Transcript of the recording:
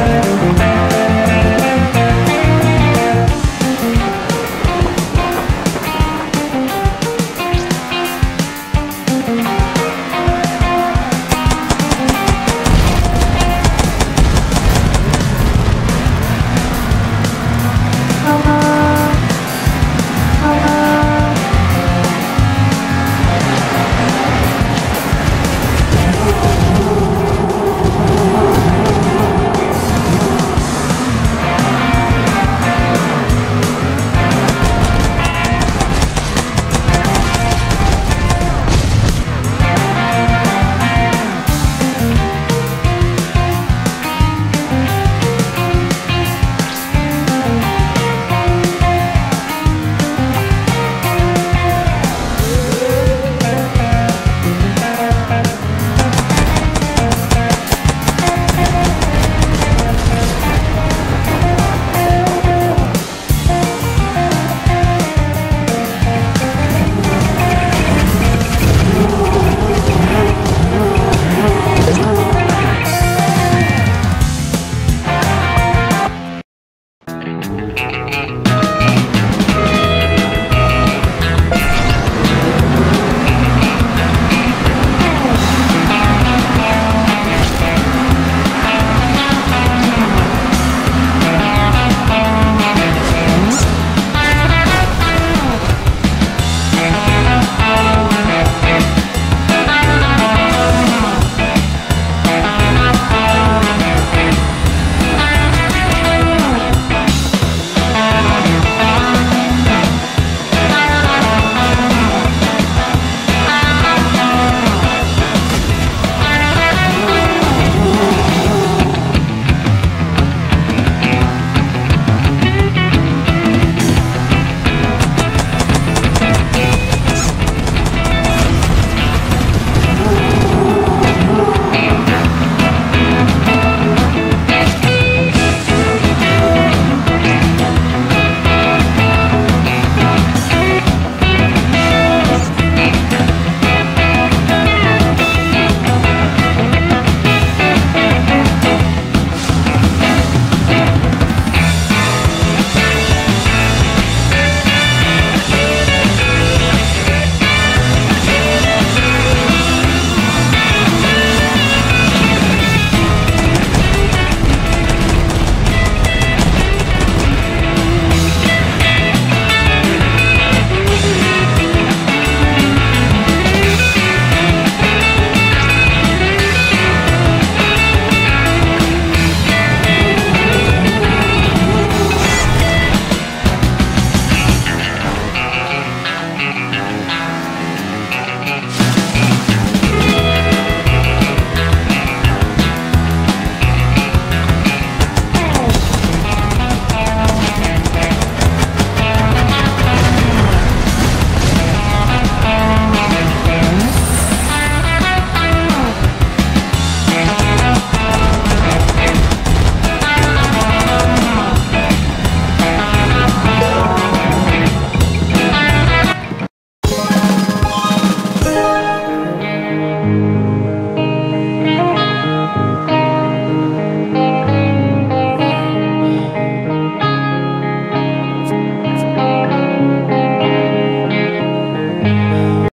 Música